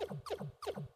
Die, bro!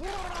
Yeah!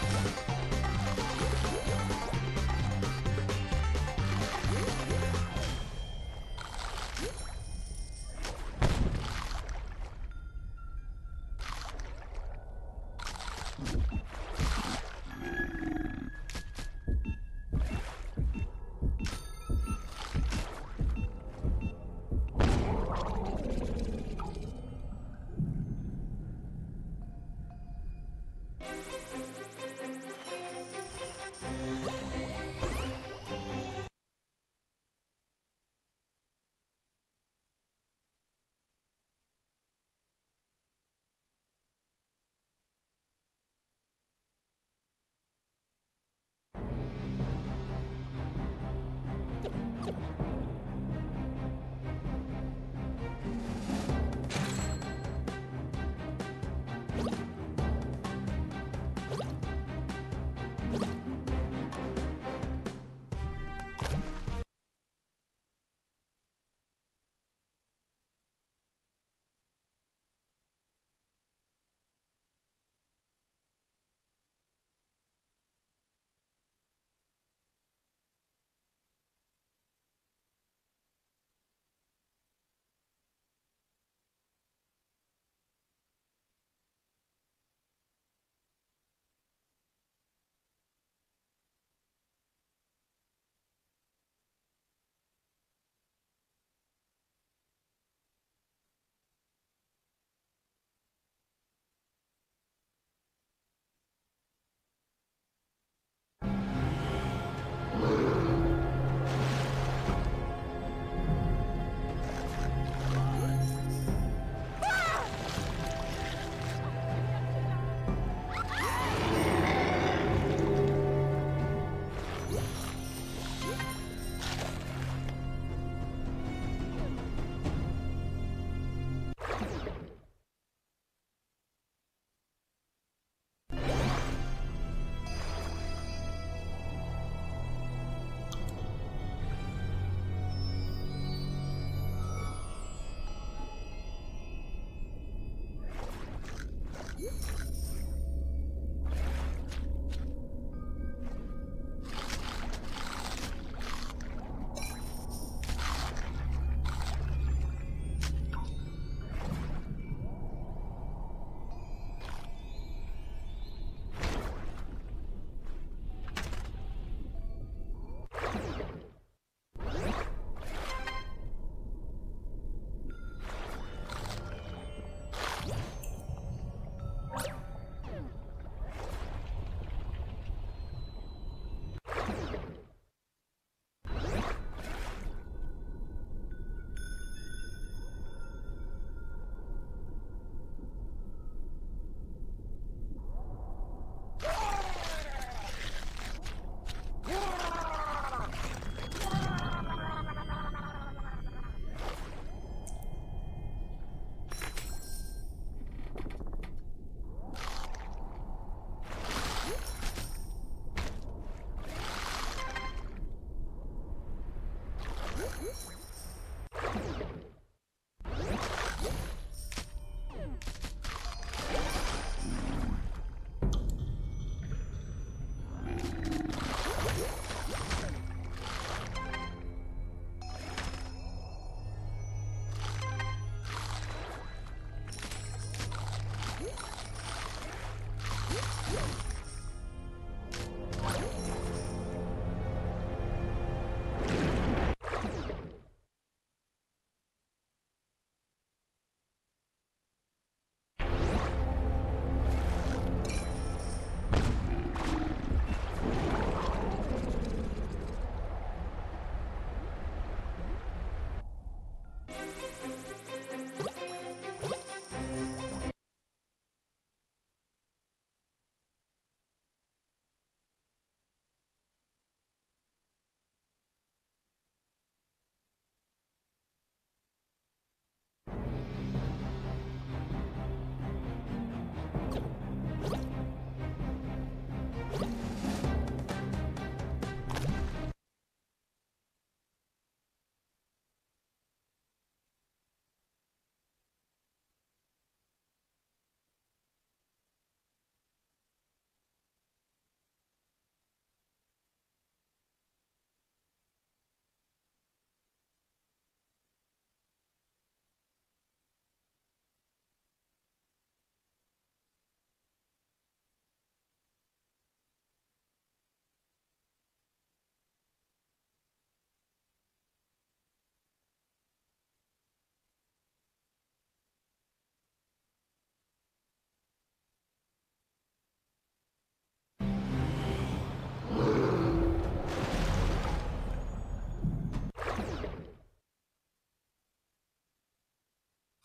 Thank you.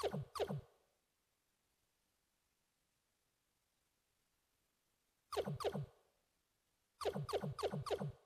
Tickle, tickle, tickle, tickle, tickle.